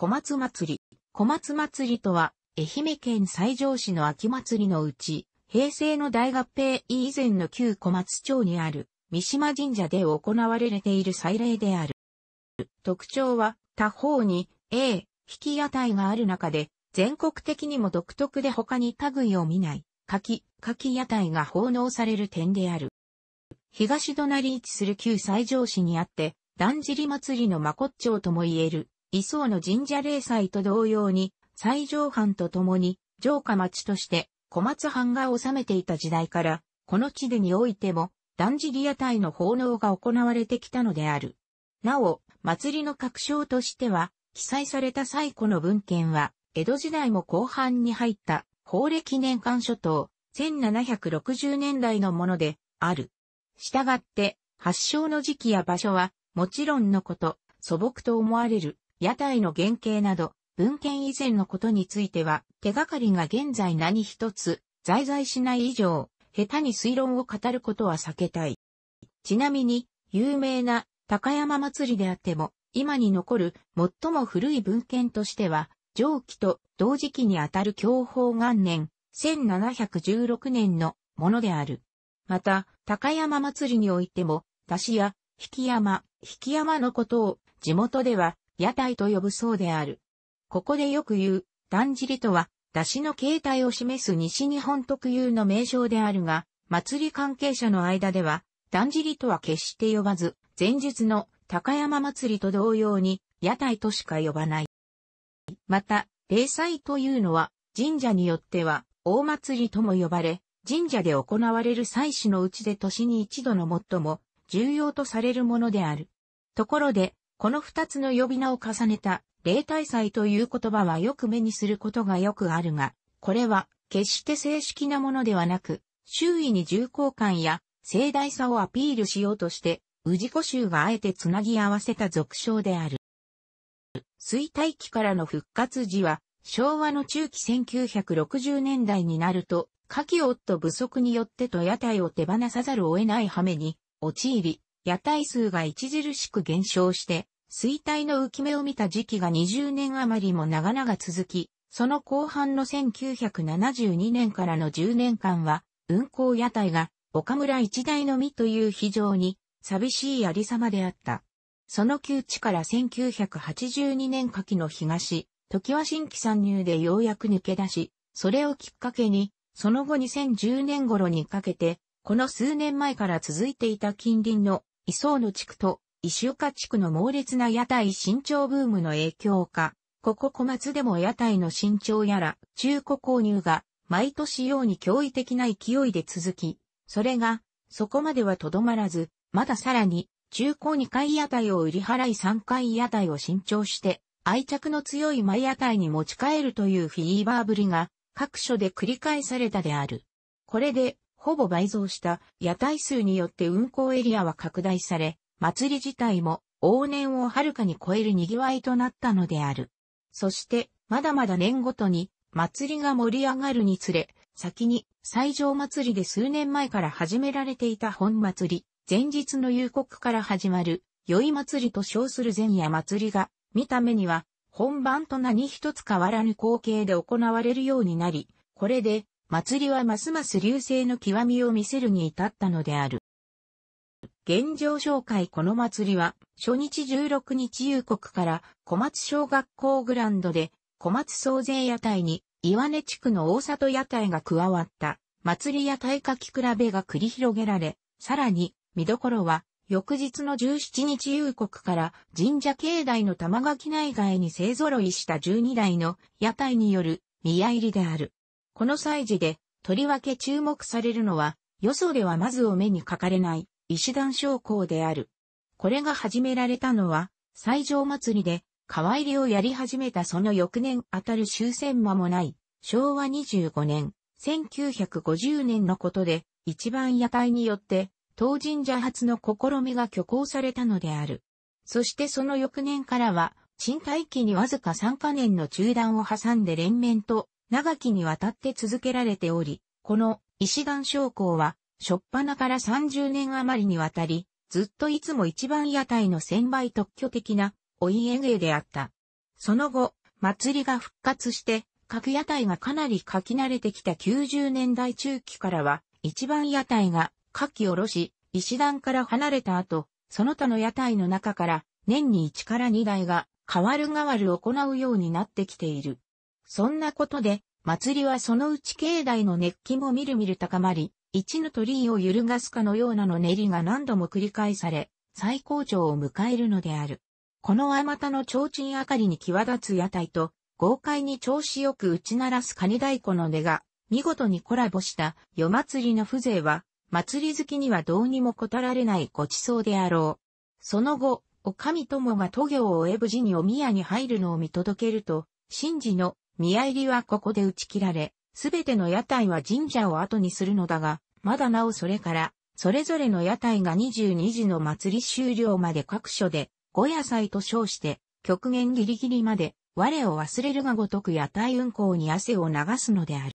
小松祭り。小松祭りとは、愛媛県西条市の秋祭りのうち、平成の大合併以前の旧小松町にある三島神社で行われている祭礼である。特徴は、他方に A、引き屋台がある中で、全国的にも独特で他に類を見ない、柿、柿屋台が奉納される点である。東隣位置する旧西条市にあって、だんじり祭りの真骨頂とも言える、伊層の神社霊祭と同様に、西条藩と共に、城下町として小松藩が治めていた時代から、この地でにおいても、だんじり屋台の奉納が行われてきたのである。なお、祭りの確証としては、記載された最古の文献は、江戸時代も後半に入った法暦年間諸島、1760年代のものである。したがって、発祥の時期や場所は、もちろんのこと、素朴と思われる、屋台の原型など、文献以前のことについては、手がかりが現在何一つ、在在しない以上、下手に推論を語ることは避けたい。ちなみに、有名な高山祭りであっても、今に残る最も古い文献としては、上記と同時期にあたる享保元年、1716年のものである。また、高山祭りにおいても、出しや、引山、引山のことを地元では屋台と呼ぶそうである。ここでよく言う、だんじりとは、出しの形態を示す西日本特有の名称であるが、祭り関係者の間では、だんじりとは決して呼ばず、前日の高山祭りと同様に、屋台としか呼ばない。また、霊祭というのは、神社によっては、大祭りとも呼ばれ、神社で行われる祭祀のうちで年に一度の最も重要とされるものである。ところで、この二つの呼び名を重ねた霊体祭という言葉はよく目にすることがよくあるが、これは決して正式なものではなく、周囲に重厚感や盛大さをアピールしようとして、氏子衆があえてつなぎ合わせた俗称である。衰退期からの復活時は、昭和の中期1960年代になると、夏季夫不足によってと屋台を手放さざるを得ない羽目に陥り、屋台数が著しく減少して、衰退の浮き目を見た時期が20年余りも長々続き、その後半の1972年からの10年間は、運行屋台が岡村一台のみという非常に寂しいありさまであった。その窮地から1982年夏季の東、時は新規参入でようやく抜け出し、それをきっかけに、その後2010年頃にかけて、この数年前から続いていた近隣の伊層の地区と石岡地区の猛烈な屋台新潮ブームの影響か、ここ小松でも屋台の新潮やら中古購入が毎年ように驚異的な勢いで続き、それがそこまではとどまらず、まださらに中古2回屋台を売り払い3回屋台を新調して愛着の強い前屋台に持ち帰るというフィーバーぶりが各所で繰り返されたである。これでほぼ倍増した屋台数によって運行エリアは拡大され、祭り自体も往年をはるかに超える賑わいとなったのである。そして、まだまだ年ごとに祭りが盛り上がるにつれ、先に最上祭りで数年前から始められていた本祭り、前日の夕刻から始まる、宵祭りと称する前夜祭りが、見た目には本番と何一つ変わらぬ光景で行われるようになり、これで祭りはますます流星の極みを見せるに至ったのである。現状紹介この祭りは、初日16日夕刻から小松小学校グランドで、小松総勢屋台に岩根地区の大里屋台が加わった、祭り屋台書き比べが繰り広げられ、さらに、見どころは、翌日の17日夕刻から神社境内の玉垣内外に勢揃いした12台の屋台による宮入りである。この祭事で、とりわけ注目されるのは、よそではまずお目にかかれない石段昇降である。これが始められたのは、最上祭りで、川入りをやり始めたその翌年あたる終戦間もない、昭和25年、1950年のことで、一番屋台によって、当神社発の試みが挙行されたのである。そしてその翌年からは、賃貸期にわずか3カ年の中断を挟んで連綿と長きにわたって続けられており、この石段昇降は初っ端から30年余りにわたり、ずっといつも一番屋台の千倍特許的なお家芸であった。その後、祭りが復活して、各屋台がかなり書き慣れてきた90年代中期からは、一番屋台が書き下ろし、石段から離れた後、その他の屋台の中から年に1から2台が変わる変わる行うようになってきている。そんなことで、祭りはそのうち境内の熱気もみるみる高まり、一の鳥居を揺るがすかのようなの練りが何度も繰り返され、最高潮を迎えるのである。このあまたの提灯明かりに際立つ屋台と、豪快に調子よく打ち鳴らすカニ太鼓の音が、見事にコラボした夜祭りの風情は、祭り好きにはどうにも答られないご馳走であろう。その後、お神友が都行を終え無事にお宮に入るのを見届けると、神事の宮入りはここで打ち切られ、すべての屋台は神社を後にするのだが、まだなおそれから、それぞれの屋台が22時の祭り終了まで各所で、ご野菜と称して、極限ギリギリまで、我を忘れるがごとく屋台運行に汗を流すのである。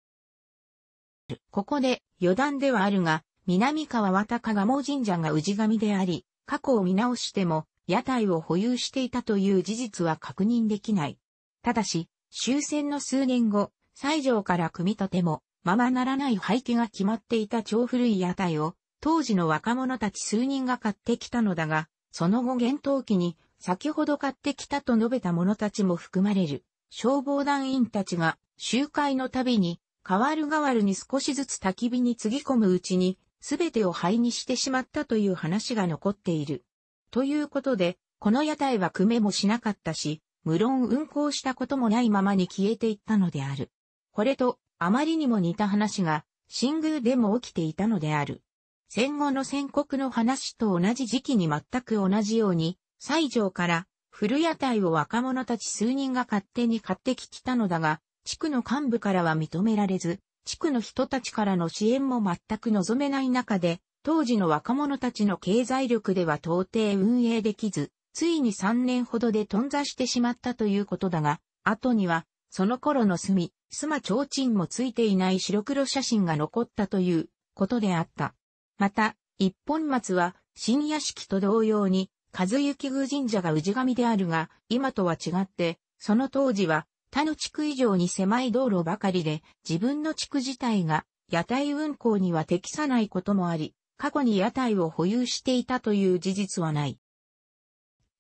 ここで余談ではあるが、南川渡加賀神社が氏神であり、過去を見直しても、屋台を保有していたという事実は確認できない。ただし、終戦の数年後、西条から組み立ても、ままならない廃棄が決まっていた超古い屋台を、当時の若者たち数人が買ってきたのだが、その後厳冬期に、先ほど買ってきたと述べた者たちも含まれる、消防団員たちが、集会のたびに、変わる変わるに少しずつ焚き火につぎ込むうちに、すべてを灰にしてしまったという話が残っている。ということで、この屋台は組めもしなかったし、無論運行したこともないままに消えていったのである。これと、あまりにも似た話が、新宮でも起きていたのである。戦後の戦国の話と同じ時期に全く同じように、西条から古屋台を若者たち数人が勝手に買ってきたのだが、地区の幹部からは認められず、地区の人たちからの支援も全く望めない中で、当時の若者たちの経済力では到底運営できず、ついに3年ほどで頓挫してしまったということだが、後には、その頃の隅、スマ提灯もついていない白黒写真が残ったということであった。また、一本松は、新屋敷と同様に、和幸宮神社が氏神であるが、今とは違って、その当時は、他の地区以上に狭い道路ばかりで、自分の地区自体が、屋台運行には適さないこともあり、過去に屋台を保有していたという事実はない。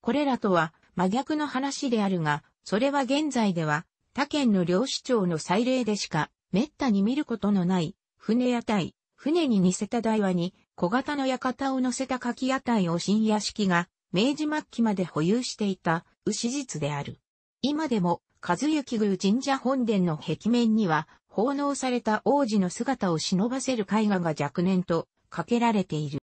これらとは真逆の話であるが、それは現在では他県の領主長の祭礼でしか滅多に見ることのない船屋台、船に似せた台話に小型の館を乗せた柿屋台を新屋敷が明治末期まで保有していた史実である。今でも和幸宮神社本殿の壁面には奉納された王子の姿を忍ばせる絵画が若年とかけられている。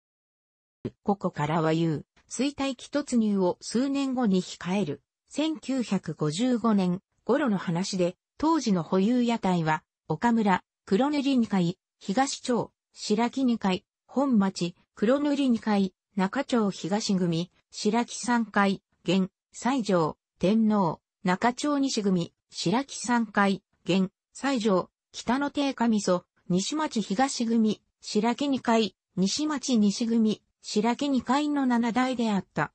ここからは言う、衰退期突入を数年後に控える。1955年頃の話で、当時の保有屋台は、岡村、黒塗り2階、東町、白木2階、本町、黒塗り2階、中町東組、白木3階、現、西条、天皇、中町西組、白木3階、現、西条、北の定上噌、西町東組、白木2階、西町西組、白木2階の7台であった。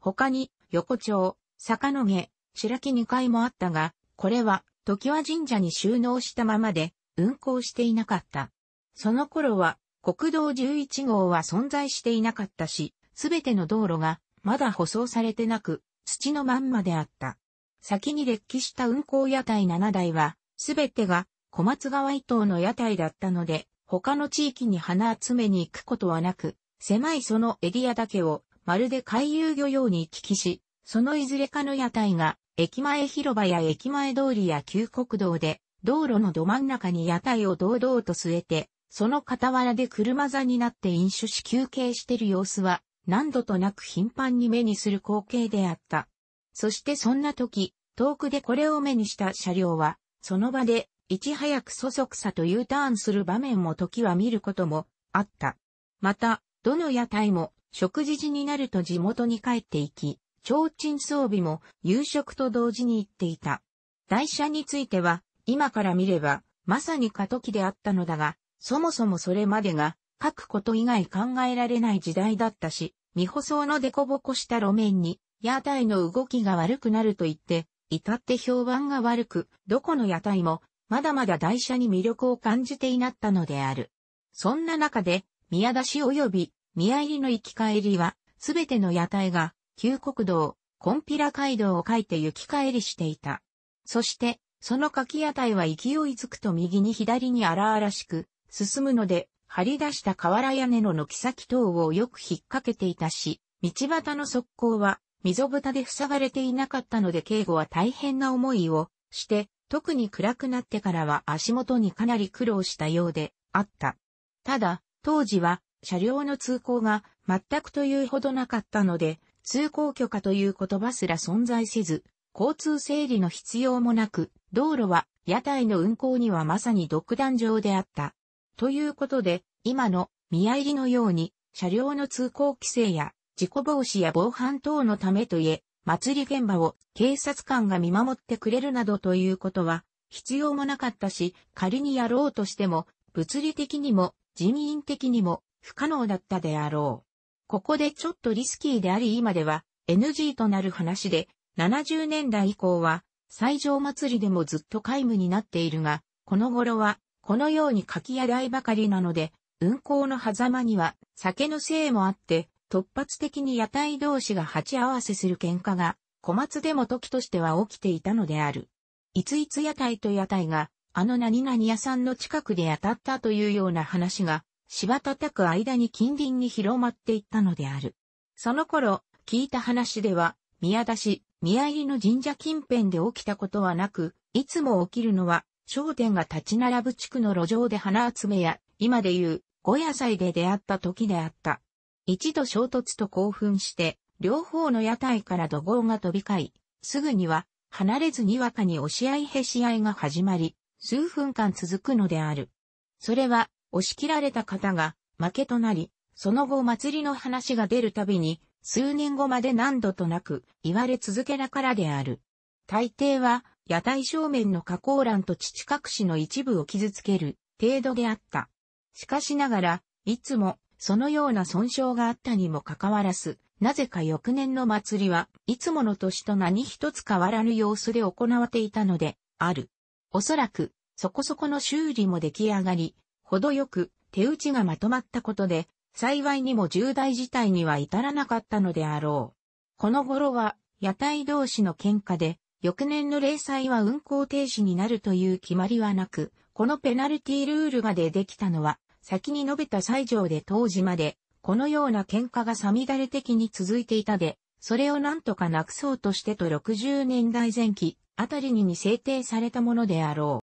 他に、横丁、坂の毛、白木2階もあったが、これは、時は神社に収納したままで、運行していなかった。その頃は、国道11号は存在していなかったし、すべての道路が、まだ舗装されてなく、土のまんまであった。先に列記した運行屋台7台は、すべてが小松川伊東の屋台だったので、他の地域に花集めに行くことはなく、狭いそのエリアだけをまるで回遊漁用に行き来し、そのいずれかの屋台が駅前広場や駅前通りや旧国道で道路のど真ん中に屋台を堂々と据えて、その傍らで車座になって飲酒し休憩している様子は何度となく頻繁に目にする光景であった。そしてそんな時、遠くでこれを目にした車両は、その場でいち早くそそくさと U ターンする場面も時は見ることもあった。また、どの屋台も食事時になると地元に帰っていき、提灯装備も夕食と同時に行っていた。台車については、今から見れば、まさに過渡期であったのだが、そもそもそれまでが、書くこと以外考えられない時代だったし、未舗装の凸凹した路面に、屋台の動きが悪くなると言って、至って評判が悪く、どこの屋台も、まだまだ台車に魅力を感じていなったのである。そんな中で、宮出し及び、宮入りの行き帰りは、すべての屋台が、旧国道、コンピラ街道を書いて行き帰りしていた。そして、その柿屋台は勢いづくと右に左に荒々しく進むので、張り出した瓦屋根の軒先等をよく引っ掛けていたし、道端の側溝は溝蓋で塞がれていなかったので警護は大変な思いをして、特に暗くなってからは足元にかなり苦労したようであった。ただ、当時は車両の通行が全くというほどなかったので、通行許可という言葉すら存在せず、交通整理の必要もなく、道路は屋台の運行にはまさに独壇場であった。ということで、今の宮入りのように、車両の通行規制や事故防止や防犯等のためといえ、祭り現場を警察官が見守ってくれるなどということは必要もなかったし、仮にやろうとしても、物理的にも人員的にも不可能だったであろう。ここでちょっとリスキーであり今では NG となる話で、70年代以降は最上祭りでもずっと皆無になっているが、この頃はこのように柿屋台ばかりなので、運行の狭間には酒のせいもあって、突発的に屋台同士が鉢合わせする喧嘩が、小松でも時としては起きていたのである。いついつ屋台と屋台が、あの何々屋さんの近くで当たったというような話が、芝叩く間に近隣に広まっていったのである。その頃、聞いた話では、宮出し、宮入りの神社近辺で起きたことはなく、いつも起きるのは、商店が立ち並ぶ地区の路上で花集めや、今でいう、五野菜で出会った時であった。一度衝突と興奮して、両方の屋台から怒号が飛び交い、すぐには、離れずにわかに押し合いへし合いが始まり、数分間続くのである。それは、押し切られた方が負けとなり、その後祭りの話が出るたびに、数年後まで何度となく言われ続けなからである。大抵は、屋台正面の加工欄と父隠しの一部を傷つける程度であった。しかしながら、いつもそのような損傷があったにもかかわらず、なぜか翌年の祭りはいつもの年と何一つ変わらぬ様子で行われていたので、ある。おそらく、そこそこの修理も出来上がり、程よく手打ちがまとまったことで、幸いにも重大事態には至らなかったのであろう。この頃は、屋台同士の喧嘩で、翌年の例祭は運行停止になるという決まりはなく、このペナルティルールが出てきたのは、先に述べた西条で当時まで、このような喧嘩がさみだれ的に続いていたで、それを何とかなくそうとしてと60年代前期あたりにに制定されたものであろう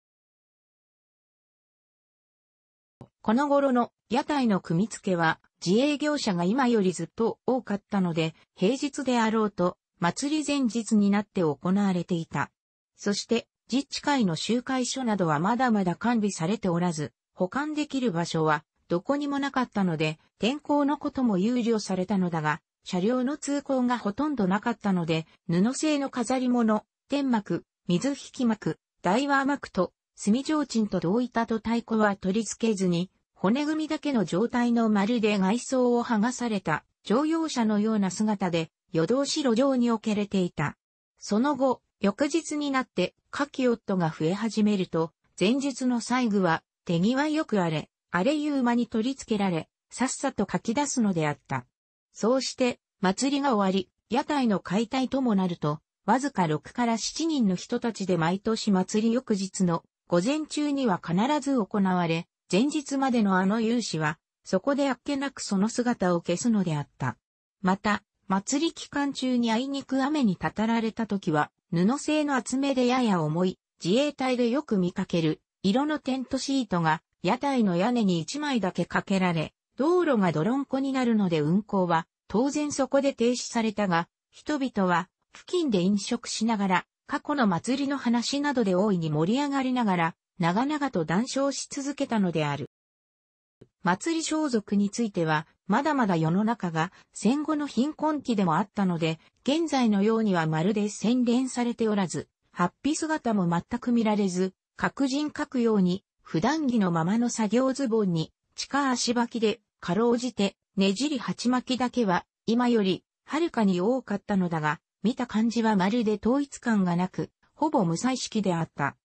この頃の屋台の組み付けは自営業者が今よりずっと多かったので平日であろうと祭り前日になって行われていた。そして自治会の集会所などはまだまだ完備されておらず保管できる場所はどこにもなかったので天候のことも憂慮されたのだが車両の通行がほとんどなかったので布製の飾り物、天幕、水引幕、大和幕と炭提灯と同板と太鼓は取り付けずに骨組みだけの状態のまるで外装を剥がされた乗用車のような姿で夜通し路上に置けれていた。その後、翌日になって夏季夫が増え始めると、前日の細具は手際よく荒れ、荒れゆう間に取り付けられ、さっさと書き出すのであった。そうして、祭りが終わり、屋台の解体ともなると、わずか6から7人の人たちで毎年祭り翌日の午前中には必ず行われ、前日までのあの勇士は、そこであっけなくその姿を消すのであった。また、祭り期間中にあいにく雨にたたられた時は、布製の厚めでやや重い、自衛隊でよく見かける、色のテントシートが、屋台の屋根に一枚だけかけられ、道路が泥んこになるので運行は、当然そこで停止されたが、人々は、付近で飲食しながら、過去の祭りの話などで大いに盛り上がりながら、長々と談笑し続けたのである。祭り装束については、まだまだ世の中が戦後の貧困期でもあったので、現在のようにはまるで洗練されておらず、ハッピー姿も全く見られず、各人書くように、普段着のままの作業ズボンに、地下足履きで、かろうじて、ねじり鉢巻きだけは、今より、はるかに多かったのだが、見た感じはまるで統一感がなく、ほぼ無彩式であった。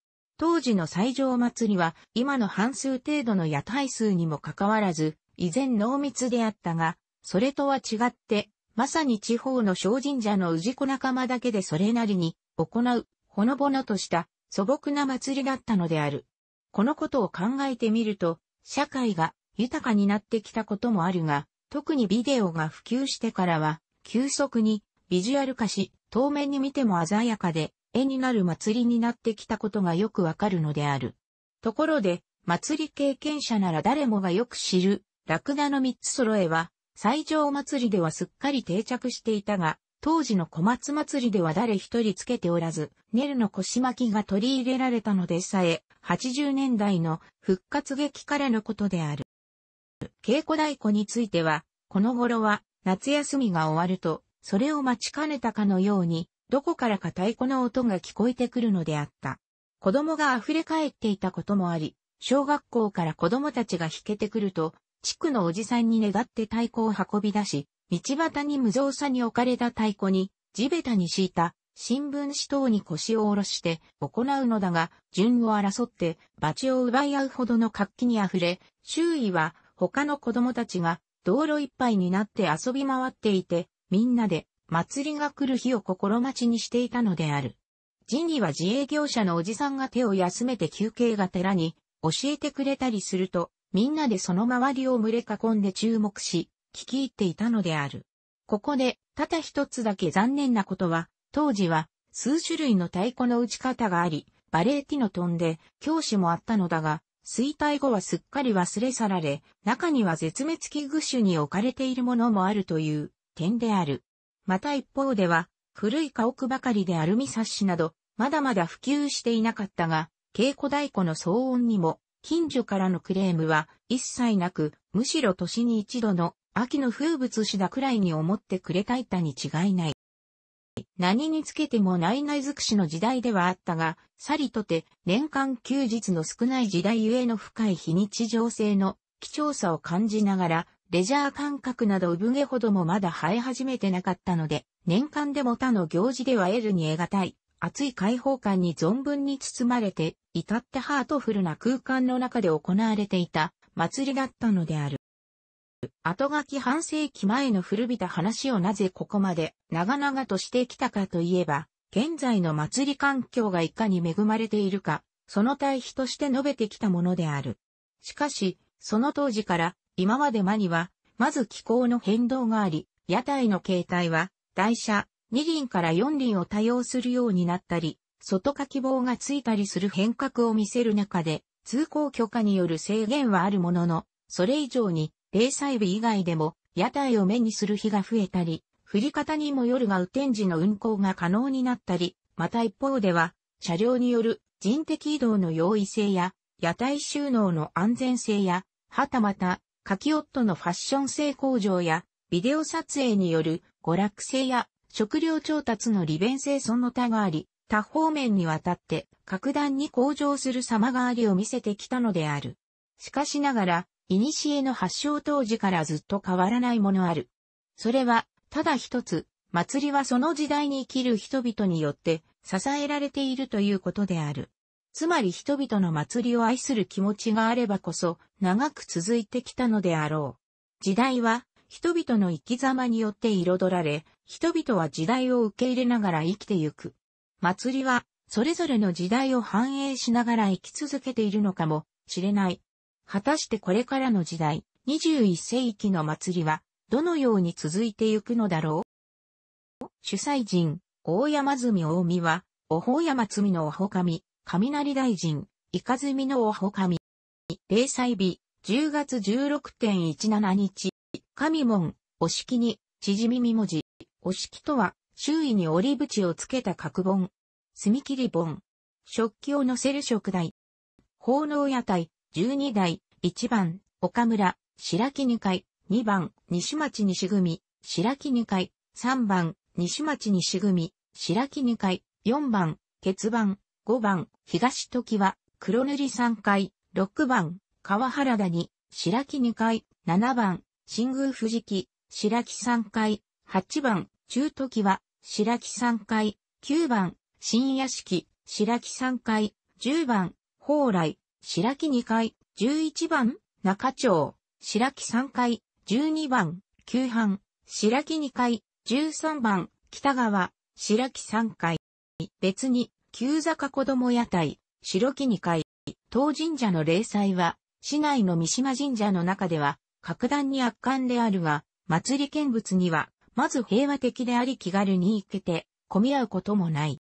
当時の最上祭りは今の半数程度の屋台数にもかかわらず、依然濃密であったが、それとは違って、まさに地方の小神社の氏子仲間だけでそれなりに行う、ほのぼのとした素朴な祭りだったのである。このことを考えてみると、社会が豊かになってきたこともあるが、特にビデオが普及してからは、急速にビジュアル化し、遠目に見ても鮮やかで、絵になる祭りになってきたことがよくわかるのである。ところで、祭り経験者なら誰もがよく知る、ラクダの三つ揃えは、最上祭りではすっかり定着していたが、当時の小松祭りでは誰一人つけておらず、ネルの腰巻きが取り入れられたのでさえ、80年代の復活劇からのことである。稽古太鼓については、この頃は夏休みが終わると、それを待ちかねたかのように、どこからか太鼓の音が聞こえてくるのであった。子供が溢れ返っていたこともあり、小学校から子供たちが弾けてくると、地区のおじさんに願って太鼓を運び出し、道端に無造作に置かれた太鼓に、地べたに敷いた新聞紙等に腰を下ろして行うのだが、順を争って罰を奪い合うほどの活気に溢れ、周囲は他の子供たちが道路いっぱいになって遊び回っていて、みんなで祭りが来る日を心待ちにしていたのである。時には自営業者のおじさんが手を休めて休憩がてらに教えてくれたりすると、みんなでその周りを群れ囲んで注目し、聞き入っていたのである。ここで、ただ一つだけ残念なことは、当時は数種類の太鼓の打ち方があり、バレエティノトンで教師もあったのだが、衰退後はすっかり忘れ去られ、中には絶滅危惧種に置かれているものもあるという点である。また一方では、古い家屋ばかりでアルミサッシなど、まだまだ普及していなかったが、稽古太鼓の騒音にも、近所からのクレームは一切なく、むしろ年に一度の秋の風物詩だくらいに思ってくれたいたに違いない。何につけてもないない尽くしの時代ではあったが、さりとて年間休日の少ない時代ゆえの深い非日常性の貴重さを感じながら、レジャー感覚など産毛ほどもまだ生え始めてなかったので、年間でも他の行事では得るに得難い、熱い開放感に存分に包まれて、至ってハートフルな空間の中で行われていた祭りだったのである。後書き半世紀前の古びた話をなぜここまで長々としてきたかといえば、現在の祭り環境がいかに恵まれているか、その対比として述べてきたものである。しかし、その当時から今まで間には、まず気候の変動があり、屋台の形態は、台車、二輪から四輪を多用するようになったり、外か希望がついたりする変革を見せる中で、通行許可による制限はあるものの、それ以上に零細日以外でも屋台を目にする日が増えたり、降り方にもよるが雨天時の運行が可能になったり、また一方では、車両による人的移動の容易性や、屋台収納の安全性や、はたまた、カキオットのファッション性向上や、ビデオ撮影による娯楽性や、食料調達の利便性その他があり、多方面にわたって格段に向上する様変わりを見せてきたのである。しかしながら、古の発祥当時からずっと変わらないものある。それは、ただ一つ、祭りはその時代に生きる人々によって支えられているということである。つまり人々の祭りを愛する気持ちがあればこそ長く続いてきたのであろう。時代は人々の生き様によって彩られ、人々は時代を受け入れながら生きてゆく。祭りはそれぞれの時代を反映しながら生き続けているのかもしれない。果たしてこれからの時代、21世紀の祭りは、どのように続いてゆくのだろう？主催人、大山積大見は、おほう山積のおほかみ、雷大臣、イカ積のおほかみ。零細日、10月16.17日、神門、お式に、縮みみ文字。お式とは、周囲に折り縁をつけた角本。墨切り本。食器を乗せる食台。奉納屋台、12代、1番、岡村、白木二階、2番、西町西組、白木二階、3番、西町西組、白木二階、4番、欠番、5番、東時は、黒塗り3階、6番、川原谷、白木二階、7番、新宮藤木、白木3階、8番、中時は、白木三階、9番、新屋敷、白木三階、10番、蓬莱、白木二階、11番、中町、白木三階、12番、旧藩、白木二階、13番、北川、白木三階。別に、旧坂子供屋台、白木二階、当神社の霊祭は、市内の三島神社の中では、格段に圧巻であるが、祭り見物には、まず平和的であり気軽に行けて、混み合うこともない。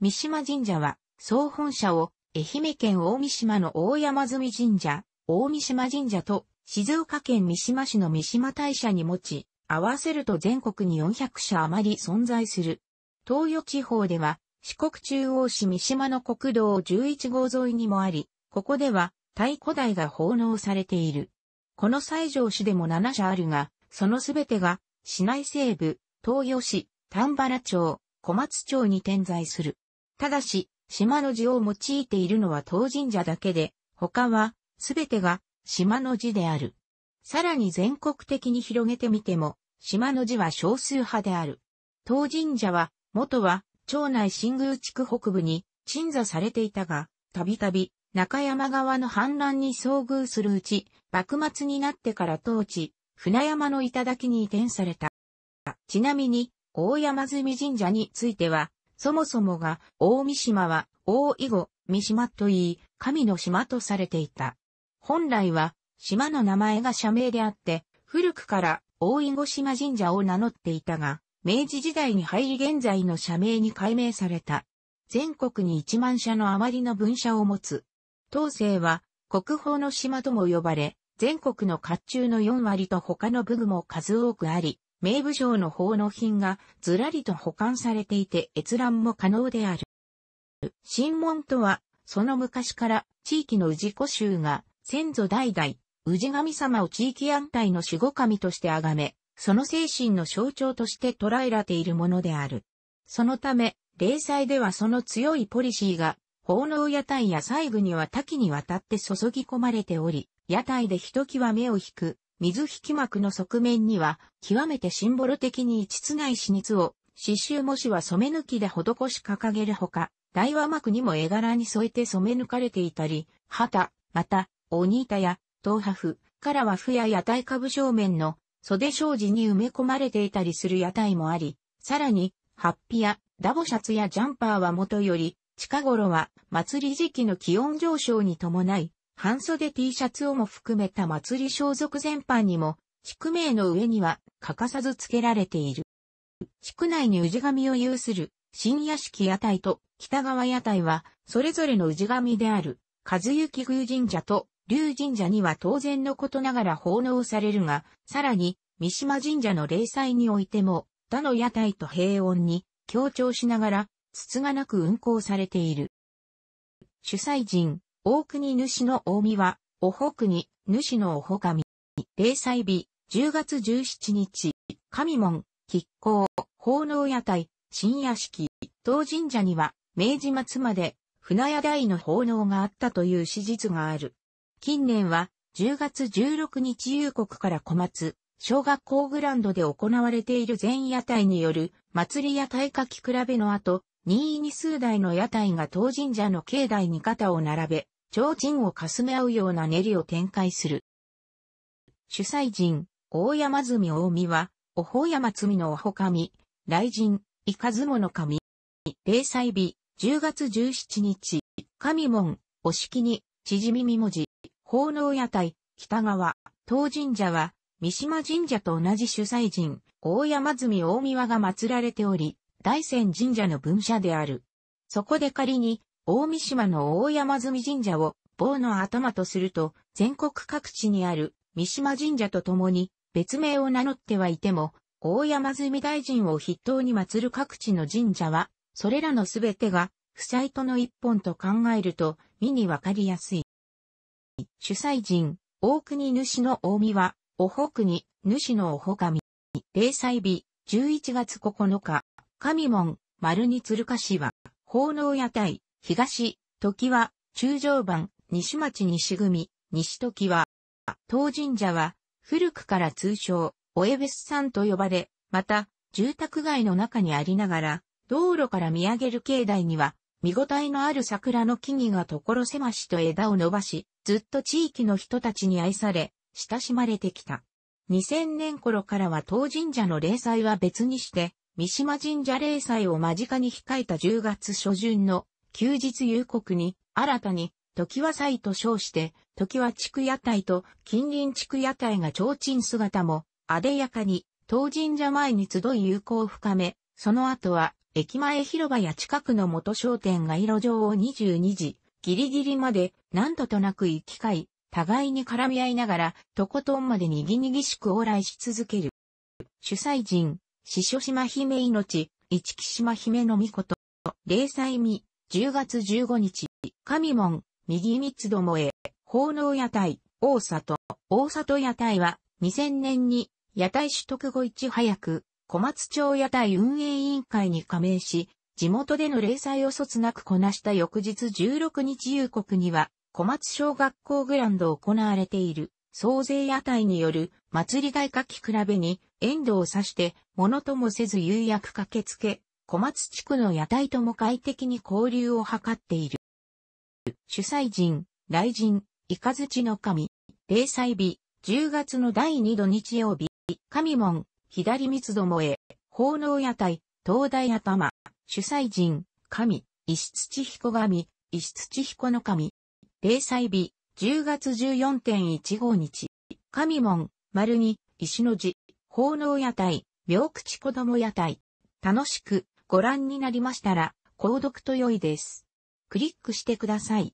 三島神社は、総本社を、愛媛県大三島の大山積神社、大三島神社と、静岡県三島市の三島大社に持ち、合わせると全国に400社余り存在する。東予地方では、四国中央市三島の国道11号沿いにもあり、ここでは太古台が奉納されている。この西条市でも7社あるが、そのすべてが市内西部、東予市、丹原町、小松町に点在する。ただし、島の字を用いているのは東神社だけで、他はすべてが島の字である。さらに全国的に広げてみても、島の字は少数派である。東神社は、元は町内新宮地区北部に鎮座されていたが、たびたび中山川の氾濫に遭遇するうち、幕末になってから当地、船山の頂に移転された。ちなみに、大山積神社については、そもそもが大三島は大囲碁、三島といい、神の島とされていた。本来は、島の名前が社名であって、古くから大囲碁島神社を名乗っていたが、明治時代に入り現在の社名に改名された。全国に1万社の余りの分社を持つ。当世は国宝の島とも呼ばれ、全国の甲冑の4割と他の武具も数多くあり、名武将の奉納品がずらりと保管されていて閲覧も可能である。神門とは、その昔から地域の氏子衆が先祖代々、氏神様を地域安泰の守護神として崇め、その精神の象徴として捉えられているものである。そのため、霊祭ではその強いポリシーが、奉納屋台や細具には多岐にわたって注ぎ込まれており、屋台でひときわ目を引く、水引幕の側面には、極めてシンボル的に一つない死熱を、刺繍模試は染め抜きで施し掲げるほか、大和幕にも絵柄に添えて染め抜かれていたり、旗、また、鬼板や、東破風、からはふや屋台株正面の袖障子に埋め込まれていたりする屋台もあり、さらに、ハッピやダボシャツやジャンパーはもとより、近頃は祭り時期の気温上昇に伴い、半袖 T シャツをも含めた祭り装束全般にも、地区名の上には欠かさず付けられている。地区内に氏神を有する新屋敷屋台と北川屋台は、それぞれの氏神である、和幸宮神社と龍神社には当然のことながら奉納されるが、さらに、三島神社の霊祭においても、他の屋台と平穏に強調しながら、筒がなく運行されている。主催人、大国主の大見は、おほ国、主のおほ神。霊祭日、10月17日、神門、吉行、奉納屋台、新屋敷、当神社には、明治末まで、船屋台の奉納があったという史実がある。近年は10月16日夕刻から小松、小学校グランドで行われている全屋台による祭り屋台書き比べの後、任意に数台の屋台が当神社の境内に肩を並べ、提灯をかすめ合うような練りを展開する。主催人、大山積大見は、おほ山積のおほ神、雷神、イカズモの神、霊祭日、10月17日、神門、お式に、縮みみ文字、奉納屋台、北川、東神社は、三島神社と同じ主催人、大山積大見輪が祀られており、大仙神社の分社である。そこで仮に、大三島の大山積神社を棒の頭とすると、全国各地にある三島神社と共に別名を名乗ってはいても、大山積大臣を筆頭に祀る各地の神社は、それらのすべてが、不採との一本と考えると、見にわかりやすい。主催人、大国主の大見は、おほ国、主のおほ神。霊祭日、11月9日、神門、丸に鶴かしは、奉納屋台、東、時は、中上番、西町西組、西時は、当神社は、古くから通称、おえべすさんと呼ばれ、また、住宅街の中にありながら、道路から見上げる境内には、見応えのある桜の木々が所狭しと枝を伸ばし、ずっと地域の人たちに愛され、親しまれてきた。2000年頃からは当神社の霊祭は別にして、三島神社霊祭を間近に控えた10月初旬の休日夕刻に、新たに、時和祭と称して、時和地区屋台と近隣地区屋台が提灯姿も、あでやかに、当神社前に集い友好を深め、その後は、駅前広場や近くの元商店が色上を22時、ギリギリまで何度となく行き交い、互いに絡み合いながら、とことんまでにぎにぎしく往来し続ける。主催人、司書島姫命、一木島姫の御事、霊祭未、10月15日、神門、右三つどもへ、奉納屋台、大里、大里屋台は、2000年に、屋台取得後一早く、小松町屋台運営委員会に加盟し、地元での霊祭をそつなくこなした翌日16日夕刻には、小松小学校グランド行われている、総勢屋台による祭り大書き比べに、遠藤を指して、ものともせず釉薬駆けつけ、小松地区の屋台とも快適に交流を図っている。主催人、来人、イカズチの神、霊祭日、10月の第2土日曜日、神門、左三つどもへ、奉納屋台、東大頭、主催人、神、石土彦神、石土彦の神、霊祭日、10月14.15日、神門、丸に、石の字、奉納屋台、病口子供屋台。楽しくご覧になりましたら、購読と良いです。クリックしてください。